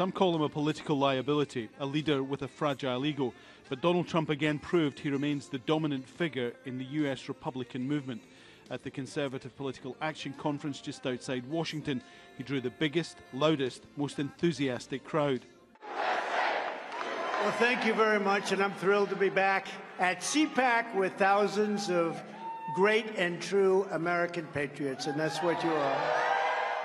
Some call him a political liability, a leader with a fragile ego. But Donald Trump again proved he remains the dominant figure in the US Republican movement. At the Conservative Political Action Conference just outside Washington, he drew the biggest, loudest, most enthusiastic crowd. Well, thank you very much, and I'm thrilled to be back at CPAC with thousands of great and true American patriots, and that's what you are.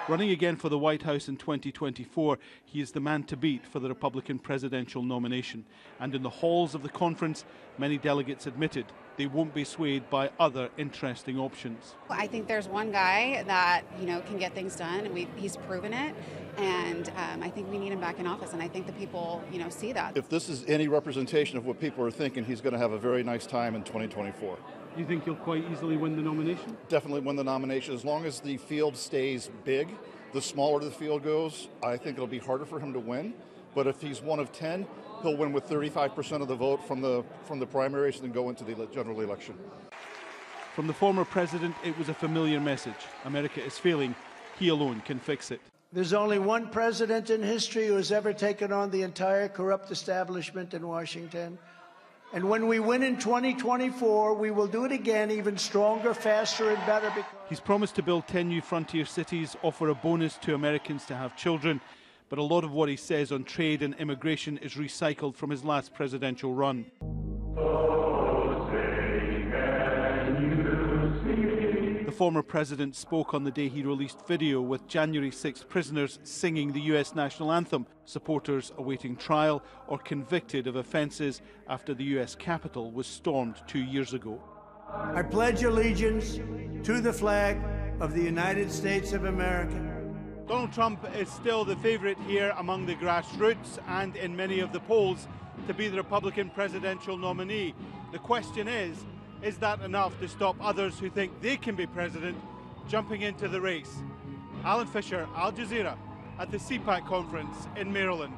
Running again for the White House in 2024, he is the man to beat for the Republican presidential nomination. And in the halls of the conference, many delegates admitted they won't be swayed by other interesting options. I think there's one guy that you know can get things done, and he's proven it. And um, I think we need him back in office, and I think the people, you know, see that. If this is any representation of what people are thinking, he's going to have a very nice time in 2024. You think he'll quite easily win the nomination? Definitely win the nomination. As long as the field stays big, the smaller the field goes, I think it'll be harder for him to win. But if he's one of 10, he'll win with 35% of the vote from the, from the primaries and then go into the general election. From the former president, it was a familiar message. America is failing. He alone can fix it. There's only one president in history who has ever taken on the entire corrupt establishment in Washington. And when we win in 2024, we will do it again, even stronger, faster, and better. He's promised to build 10 new frontier cities, offer a bonus to Americans to have children. But a lot of what he says on trade and immigration is recycled from his last presidential run. Former president spoke on the day he released video with January 6 prisoners singing the US national anthem, supporters awaiting trial or convicted of offences after the US Capitol was stormed two years ago. I pledge allegiance to the flag of the United States of America. Donald Trump is still the favourite here among the grassroots and in many of the polls to be the Republican presidential nominee. The question is, is that enough to stop others who think they can be president jumping into the race? Alan Fisher, Al Jazeera, at the CPAC conference in Maryland.